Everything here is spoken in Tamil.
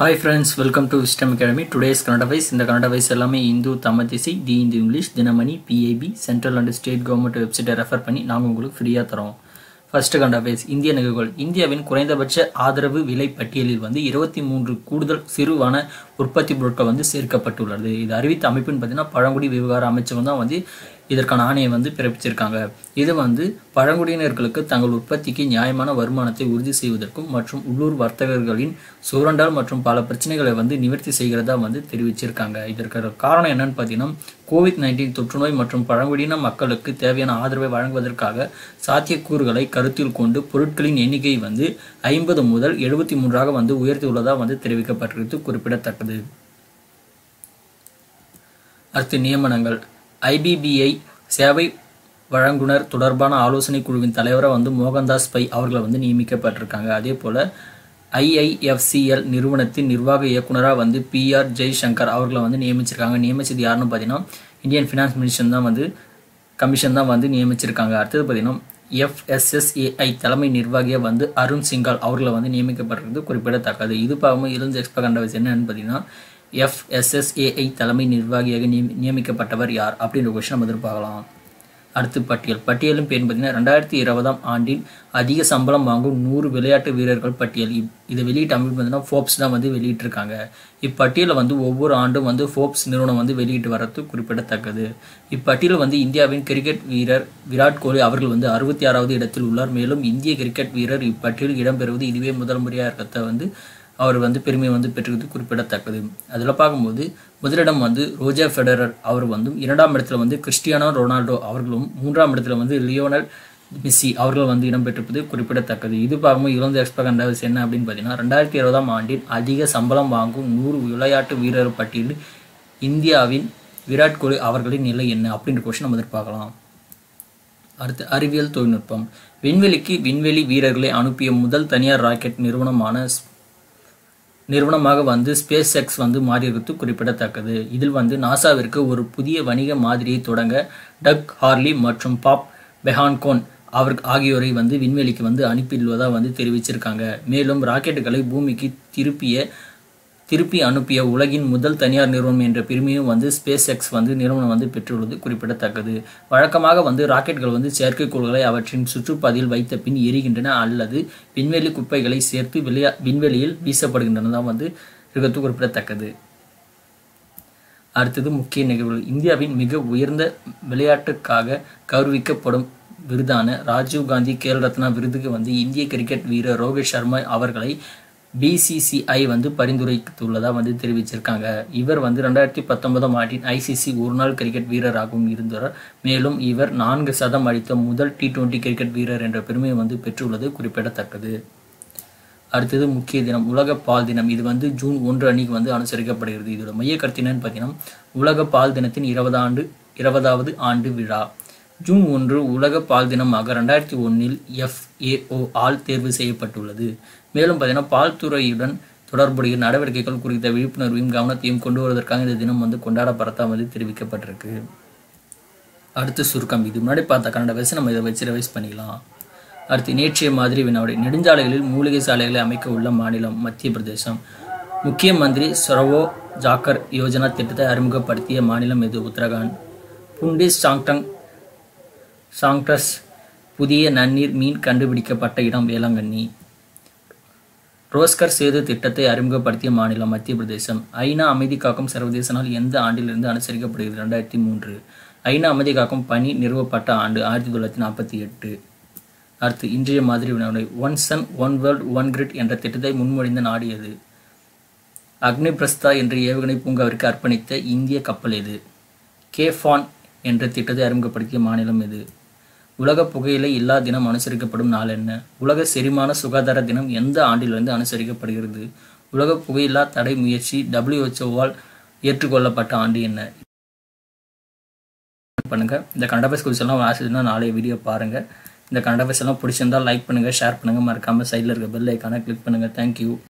Hi friends welcome to Wisdom Academy today's current wise இந்த கனடா வைஸ் எல்லாமே Hindu Tamil Thisai the Hindu English Dinamani PIB central and state government வெப்சைட்டை ரெஃபர் பண்ணி நாங்கள் உங்களுக்கு ஃப்ரீயாக தரோம். ஃபர்ஸ்ட் கனடா வைஸ் இந்திய நிகழ்வுகள். இந்தியாவின் குறைந்தபட்ச ஆதரவு விலை பட்டியலில் வந்து இருபத்தி மூன்று கூடுதல் சிறுவான உற்பத்தி பொருட்கள் வந்து சேர்க்கப்பட்டுள்ளது. இது அறிவித்த அமைப்புன்னு பார்த்தீங்கன்னா பழங்குடி விவகார அமைச்சகம் தான் வந்து இதற்கான ஆணையை வந்து பிறப்பிச்சிருக்காங்க. இது வந்து பழங்குடியினர்களுக்கு தங்கள் உற்பத்திக்கு நியாயமான வருமானத்தை உறுதி செய்வதற்கும் மற்றும் உள்ளூர் வர்த்தகர்களின் சுரண்டால் மற்றும் பல பிரச்சனைகளை வந்து நிவர்த்தி செய்கிறதா வந்து தெரிவிச்சிருக்காங்க. இதற்கு காரணம் என்னன்னு பார்த்தீங்கன்னா கோவிட் நைன்டீன் தொற்றுநோய் மற்றும் பழங்குடியின மக்களுக்கு தேவையான ஆதரவை வழங்குவதற்காக சாத்தியக்கூறுகளை கருத்தில் கொண்டு பொருட்களின் எண்ணிக்கை வந்து ஐம்பது முதல் எழுபத்தி மூன்றாக வந்து உயர்த்தியுள்ளதாக வந்து தெரிவிக்கப்பட்டிருக்கிறது. குறிப்பிடத்தக்கது. அடுத்து நியமனங்கள். ஐபிபிஐ சேவை வழங்குனர் தொடர்பான ஆலோசனை குழுவின் தலைவராக வந்து மோகன்தாஸ் பை அவர்களை வந்து நியமிக்கப்பட்டிருக்காங்க. அதே போல் ஐஐஎஃப்சிஎல் நிறுவனத்தின் நிர்வாக இயக்குனராக வந்து பிஆர் ஜெய்சங்கர் அவர்களை வந்து நியமிச்சிருக்காங்க. நியமிச்சது யாருன்னு பார்த்தீங்கன்னா இந்தியன் ஃபினான்ஸ் மினிஷன் தான் வந்து கமிஷன் தான் வந்து நியமிச்சிருக்காங்க. அடுத்தது பார்த்தீங்கன்னா எஃப்எஸ்எஸ்ஏஐ தலைமை நிர்வாகியாக வந்து அருண் சிங்கால் அவர்களை வந்து நியமிக்கப்பட்டிருக்கிறது குறிப்பிடத்தக்கது. இது பார்க்கும்போது இருந்து எக்ஸ்பா கண்டவஸ் என்னன்னு பார்த்தீங்கன்னா எஃப்எஸ்எஸ்ஏஐ தலைமை நிர்வாகியாக நியமிக்கப்பட்டவர் யார்? அப்படின்ற கொஸ்டின் நம்ம எதிர்பார்க்கலாம். அடுத்து பட்டியல். பட்டியலும் பேர் பார்த்தீங்கன்னா ரெண்டாயிரத்தி இருபதாம் ஆண்டின் அதிக சம்பளம் வாங்கும் நூறு விளையாட்டு வீரர்கள் பட்டியல். இதை வெளியிட்ட அமைப்பு பார்த்தீங்கன்னா ஃபோப்ஸ் தான் வந்து வெளியிட்டிருக்காங்க. இப்பட்டியலை வந்து ஒவ்வொரு ஆண்டும் வந்து ஃபோப்ஸ் நிறுவனம் வந்து வெளியிட்டு வரது குறிப்பிடத்தக்கது. இப்பட்டியல் வந்து இந்தியாவின் கிரிக்கெட் வீரர் விராட் கோலி அவர்கள் வந்து அறுபத்தி ஆறாவது இடத்தில் உள்ளார். மேலும் இந்திய கிரிக்கெட் வீரர் இப்பட்டியலில் இடம்பெறுவது இதுவே முதல் முறையாக இருக்கிறத வந்து அவர் வந்து பெருமை வந்து பெற்றது குறிப்பிடத்தக்கது. அதில் பார்க்கும்போது முதலிடம் வந்து ரோஜா ஃபெடரர் அவர் வந்து இரண்டாம் இடத்துல வந்து கிறிஸ்டியானோ ரொனால்டோ அவர்களும் மூன்றாம் இடத்துல வந்து லியோனல் மிஸ்ஸி அவர்கள் வந்து இடம்பெற்றிருப்பது குறிப்பிடத்தக்கது. இது பார்க்கும்போது இழந்த எக்ஸ்பா கண்டவஸ் என்ன அப்படின்னு பார்த்தீங்கன்னா ரெண்டாயிரத்தி இருபதாம் ஆண்டில் அதிக சம்பளம் வாங்கும் நூறு விளையாட்டு வீரர் பட்டியலில் இந்தியாவின் விராட் கோலி அவர்களின் நிலை என்ன அப்படின்ற கொஸ்டின் நம்ம எதிர்பார்க்கலாம். அடுத்து அறிவியல் தொழில்நுட்பம். விண்வெளிக்கு விண்வெளி வீரர்களை அனுப்பிய முதல் தனியார் ராக்கெட் நிறுவனமான நிறுவனமாக வந்து ஸ்பேஸ் எக்ஸ் வந்து மாறியிருக்கிறது குறிப்பிடத்தக்கது. இதில் வந்து நாசாவிற்கு ஒரு புதிய வணிக மாதிரியை தொடங்க டக் ஹார்லி மற்றும் பாப் பெஹான்கோன் அவர் ஆகியோரை வந்து விண்வெளிக்கு வந்து அனுப்பிடுவதாக வந்து தெரிவிச்சிருக்காங்க. மேலும் ராக்கெட்டுகளை பூமிக்கு திருப்பிய திருப்பி அனுப்பிய உலகின் முதல் தனியார் நிறுவனம் என்ற பெருமையும் வந்து ஸ்பேஸ் எக்ஸ் வந்து நிறுவனம் வந்து பெற்றுள்ளது குறிப்பிடத்தக்கது. வழக்கமாக வந்து ராக்கெட்கள் வந்து செயற்கைக்கோள்களை அவற்றின் சுற்றுப்பாதையில் வைத்த பின் எரிகின்றன அல்லது விண்வெளி குப்பைகளை சேர்த்து விளையா விண்வெளியில் வீசப்படுகின்றன தான் வந்து இருக்கிறது குறிப்பிடத்தக்கது. அடுத்தது முக்கிய நிகழ்வுகள். இந்தியாவின் மிக உயர்ந்த விளையாட்டுக்காக கௌரவிக்கப்படும் விருதான ராஜீவ்காந்தி கேல் ரத்னா விருதுக்கு வந்து இந்திய கிரிக்கெட் வீரர் ரோஹித் சர்மா அவர்களை பிசிசிஐ வந்து பரிந்துரைத்துள்ளதாக வந்து தெரிவிச்சிருக்காங்க. இவர் வந்து ரெண்டாயிரத்தி பத்தொன்பதாம் ஆண்டின் ஐசிசி ஒருநாள் கிரிக்கெட் வீரராகவும் இருந்தார். மேலும் இவர் நான்கு சதம் அடித்த முதல் டி டுவெண்ட்டி கிரிக்கெட் வீரர் என்ற பெருமையை வந்து பெற்றுள்ளது குறிப்பிடத்தக்கது. அடுத்தது முக்கிய தினம் உலக பால் தினம். இது வந்து ஜூன் ஒன்று அன்னைக்கு வந்து அனுசரிக்கப்படுகிறது. இதோட மைய கருத்து என்னன்னு பார்த்தீங்கன்னா உலக பால் தினத்தின் இருபது ஆண்டு இருபதாவது ஆண்டு விழா. ஜூன் ஒன்று உலக பால் தினமாக ரெண்டாயிரத்தி ஒன்றில் எஃப்ஏஓ ஆல் தேர்வு செய்யப்பட்டுள்ளது. மேலும் பார்த்தீங்கன்னா பால் துறையுடன் தொடர்புடைய நடவடிக்கைகள் குறித்த விழிப்புணர்வையும் கவனத்தையும் கொண்டு வருவதற்காக இந்த தினம் வந்து கொண்டாடப்படுறதா வந்து தெரிவிக்கப்பட்டிருக்கு. அடுத்து சுருக்கம் இது முன்னாடி பார்த்த கன்னட வயசு நம்ம இதை வச்சு ரிவைஸ் பண்ணிக்கலாம் அடுத்து நேற்றைய மாதிரி வினாவுடைய நெடுஞ்சாலைகளில் மூலிகை சாலைகளை அமைக்க உள்ள மாநிலம் மத்திய பிரதேசம். முக்கிய மந்திரி சரவோ ஜாக்கர் யோஜனா திட்டத்தை அறிமுகப்படுத்திய மாநிலம் எது? உத்தரகாண்ட். புண்டிஸ் சாங்டங் சாங்டஸ் புதிய நன்னீர் மீன் கண்டுபிடிக்கப்பட்ட இடம் வேளாங்கண்ணி. ரோஸ்கர் சேது திட்டத்தை அறிமுகப்படுத்திய மாநிலம் மத்திய பிரதேசம். ஐநா அமைதி காக்கும் சர்வதேச நாள் எந்த ஆண்டிலிருந்து அனுசரிக்கப்படுகிறது? ரெண்டாயிரத்தி மூன்று. ஐநா அமைதி காக்கும் பணி நிறுவப்பட்ட ஆண்டு ஆயிரத்தி தொள்ளாயிரத்தி நாற்பத்தி எட்டு. அடுத்து இன்றைய மாதிரி வினாவுரை one sun one world one grid என்ற திட்டத்தை முன்மொழிந்த நாடு எது? அக்னி பிரஸ்தா என்ற ஏவுகணை பூங்காவிற்கு அர்ப்பணித்த இந்திய கப்பல் எது? கேஃபான் என்ற திட்டத்தை அறிமுகப்படுத்திய மாநிலம் எது? உலக புகையிலை இல்லா தினம் அனுசரிக்கப்படும் நாள் என்ன? உலக செரிமான சுகாதார தினம் எந்த ஆண்டிலிருந்து அனுசரிக்கப்படுகிறது? உலக புகையில்லா தடை முயற்சி டபிள்யூஹெச்ஓவால் ஏற்றுக்கொள்ளப்பட்ட ஆண்டு என்ன? பண்ணுங்க. இந்த கண்டபஸ் குறிச்சு எல்லாம் ஆசைன்னா நாளைய வீடியோ பாருங்க. இந்த கண்டபஸ் எல்லாம் பிடிச்சிருந்தா லைக் பண்ணுங்க ஷேர் பண்ணுங்க. மறக்காம சைடில் இருக்க பெல் ஐக்கான கிளிக் பண்ணுங்க. தேங்க்யூ